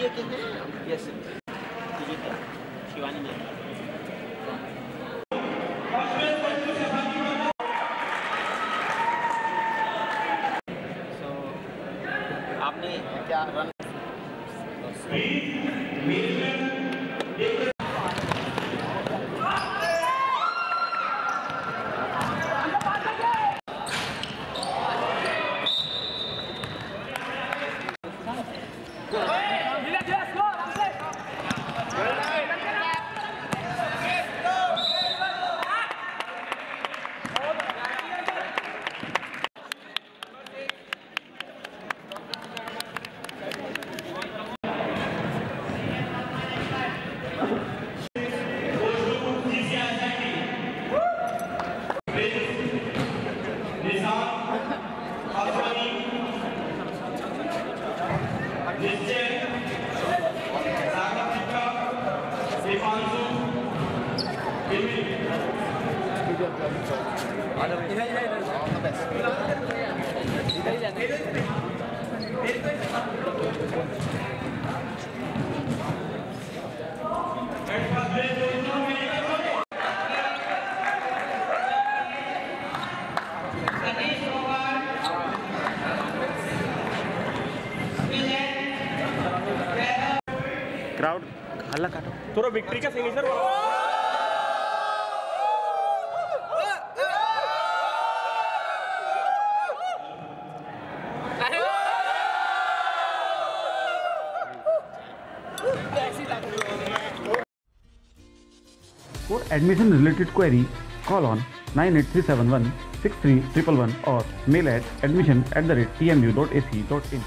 yes sir yes sir to you shiwani ma'am आपने क्या run 이래 이래 이래. Crowd हल्ला काटो थोड़ा विक्ट्री का signature For admission related query, call on 98371 63111 or mail at admission at the rate tmu.ac.in.